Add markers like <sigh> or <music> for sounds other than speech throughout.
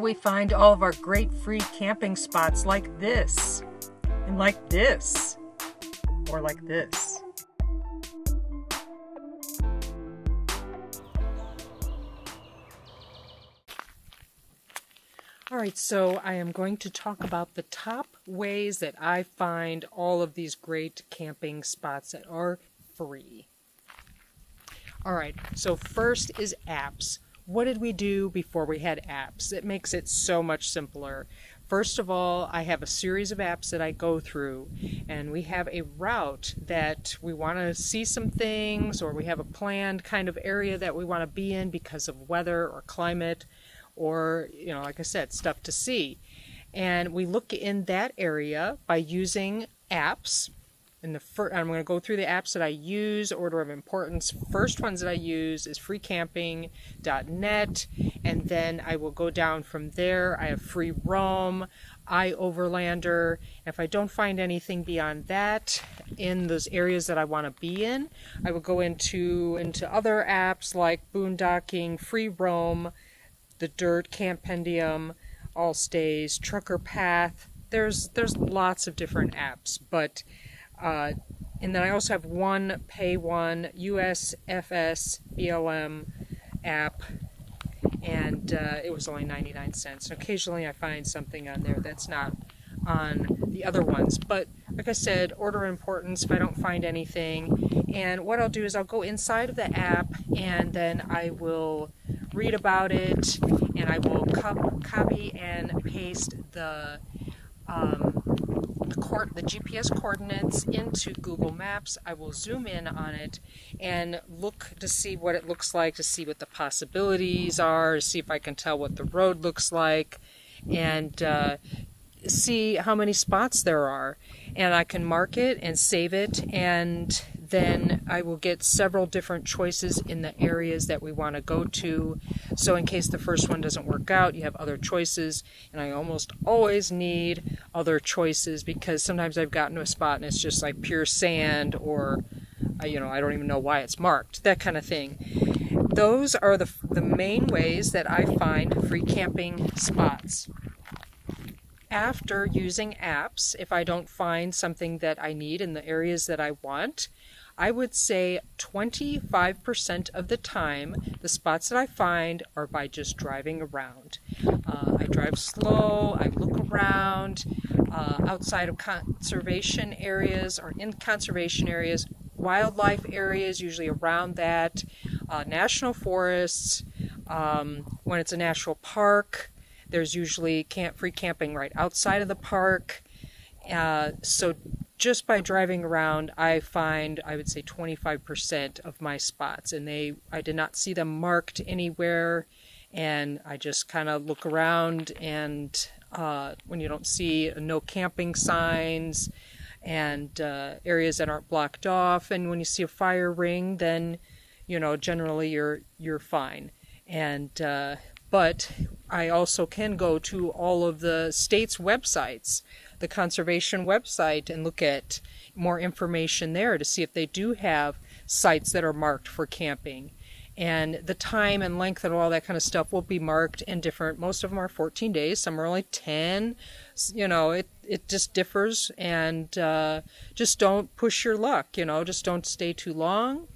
we find all of our great free camping spots like this? And like this? Or like this? All right, so I am going to talk about the top ways that I find all of these great camping spots that are free. All right, so first is apps. What did we do before we had apps? It makes it so much simpler. First of all, I have a series of apps that I go through, and we have a route that we want to see some things, or we have a planned kind of area that we want to be in because of weather or climate or, you know, like I said, stuff to see. And we look in that area by using apps. And the first, I'm going to go through the apps that I use, order of importance. First ones that I use is freecamping.net, and then I will go down from there. I have Free Roam, iOverlander. If I don't find anything beyond that in those areas that I want to be in, I will go into into other apps like Boondocking, Free Roam, the Dyrt, Campendium, All Stays, Trucker Path. There's there's lots of different apps, but uh, and then I also have one Pay One USFS BLM app, and uh, it was only 99 cents. occasionally I find something on there that's not on the other ones, but like I said, order importance if I don't find anything. And what I'll do is I'll go inside of the app and then I will read about it, and I will copy and paste the um, the, court, the GPS coordinates into Google Maps. I will zoom in on it and look to see what it looks like, to see what the possibilities are, see if I can tell what the road looks like, and uh, see how many spots there are. And I can mark it and save it and then I will get several different choices in the areas that we want to go to. So, in case the first one doesn't work out, you have other choices. And I almost always need other choices because sometimes I've gotten to a spot and it's just like pure sand or, you know, I don't even know why it's marked, that kind of thing. Those are the, the main ways that I find free camping spots after using apps, if I don't find something that I need in the areas that I want, I would say 25% of the time, the spots that I find are by just driving around. Uh, I drive slow, I look around uh, outside of conservation areas or in conservation areas, wildlife areas, usually around that, uh, national forests. Um, when it's a national park, there's usually camp free camping right outside of the park. Uh, so just by driving around, I find I would say 25% of my spots, and they I did not see them marked anywhere, and I just kind of look around, and uh, when you don't see no camping signs and uh, areas that aren't blocked off, and when you see a fire ring, then you know generally you're you're fine, and uh, but I also can go to all of the state's websites the conservation website and look at more information there to see if they do have sites that are marked for camping. And the time and length and all that kind of stuff will be marked and different. Most of them are 14 days, some are only 10. You know, it, it just differs. And uh, just don't push your luck, you know, just don't stay too long.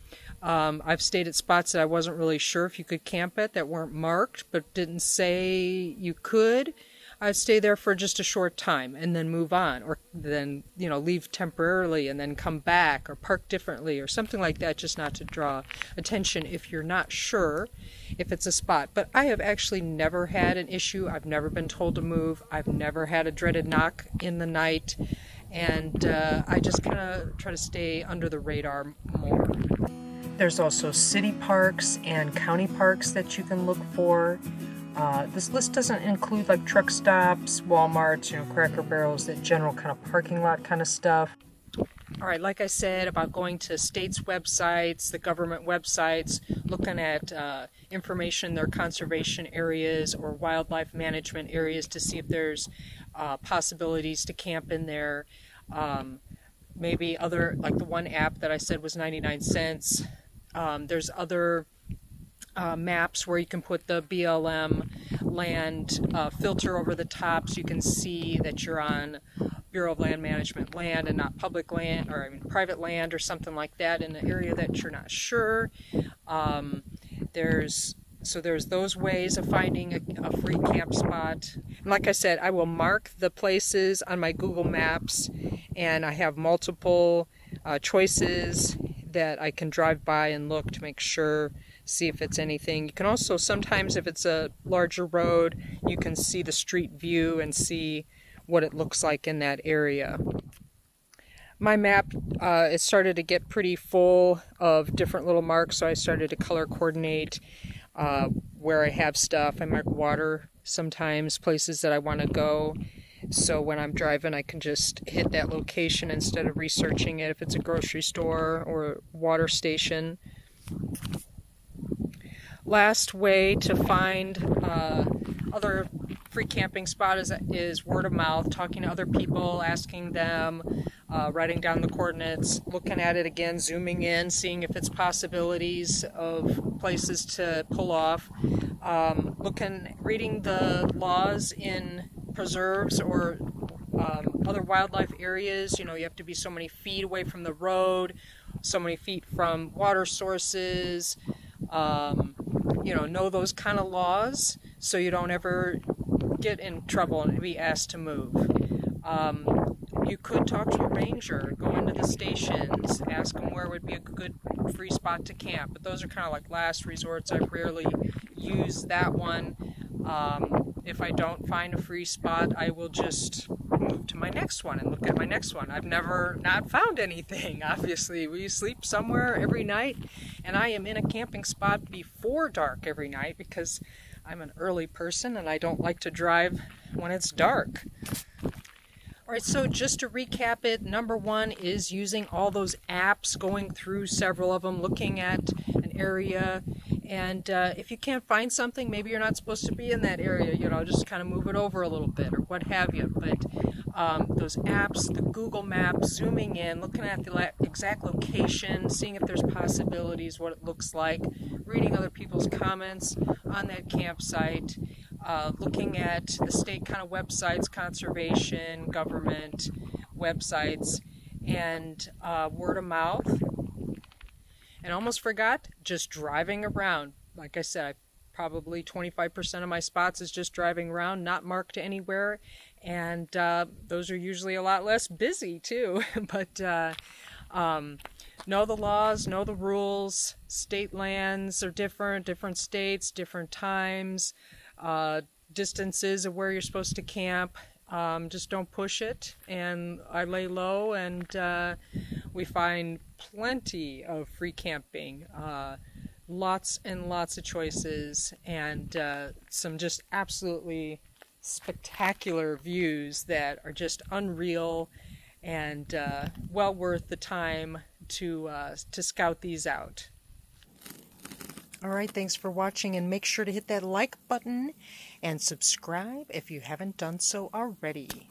Um, I've stayed at spots that I wasn't really sure if you could camp at that weren't marked, but didn't say you could. I'd stay there for just a short time and then move on, or then, you know, leave temporarily and then come back or park differently or something like that, just not to draw attention if you're not sure if it's a spot. But I have actually never had an issue. I've never been told to move. I've never had a dreaded knock in the night. And uh, I just kind of try to stay under the radar more. There's also city parks and county parks that you can look for. Uh, this list doesn't include like truck stops, Walmarts, you know, Cracker Barrels, that general kind of parking lot kind of stuff. All right, like I said about going to states' websites, the government websites, looking at uh, information, their conservation areas or wildlife management areas to see if there's uh, possibilities to camp in there. Um, maybe other, like the one app that I said was 99 cents. Um, there's other uh, maps where you can put the BLM land uh, filter over the top so you can see that you're on Bureau of Land Management land and not public land or I mean private land or something like that in an area that you're not sure. Um, there's so there's those ways of finding a, a free camp spot. And like I said, I will mark the places on my Google Maps and I have multiple uh, choices that I can drive by and look to make sure, see if it's anything. You can also sometimes, if it's a larger road, you can see the street view and see what it looks like in that area. My map, uh, it started to get pretty full of different little marks, so I started to color coordinate uh, where I have stuff. I mark water sometimes, places that I want to go. So when I'm driving, I can just hit that location instead of researching it if it's a grocery store or water station. Last way to find uh, other free camping spot is, is word of mouth, talking to other people, asking them, uh, writing down the coordinates, looking at it again, zooming in, seeing if it's possibilities of places to pull off, um, looking, reading the laws in preserves or um, other wildlife areas. You know, you have to be so many feet away from the road, so many feet from water sources. Um, you know, know those kind of laws so you don't ever get in trouble and be asked to move. Um, you could talk to a ranger, go into the stations, ask them where would be a good free spot to camp. But those are kind of like last resorts. I rarely use that one. Um, if I don't find a free spot, I will just move to my next one and look at my next one. I've never not found anything, <laughs> obviously. We sleep somewhere every night, and I am in a camping spot before dark every night because I'm an early person and I don't like to drive when it's dark. All right, so just to recap it, number one is using all those apps, going through several of them, looking at an area. And uh, if you can't find something, maybe you're not supposed to be in that area, you know, just kind of move it over a little bit or what have you. But um, those apps, the Google Maps, zooming in, looking at the exact location, seeing if there's possibilities, what it looks like, reading other people's comments on that campsite uh, looking at the state kind of websites, conservation, government websites, and uh, word of mouth. And almost forgot, just driving around. Like I said, probably 25% of my spots is just driving around, not marked anywhere. And uh, those are usually a lot less busy too. <laughs> but uh, um, know the laws, know the rules. State lands are different, different states, different times uh, distances of where you're supposed to camp. Um, just don't push it. And I lay low, and uh, we find plenty of free camping. Uh, lots and lots of choices, and uh, some just absolutely spectacular views that are just unreal and uh, well worth the time to uh, to scout these out. All right, thanks for watching and make sure to hit that like button and subscribe if you haven't done so already.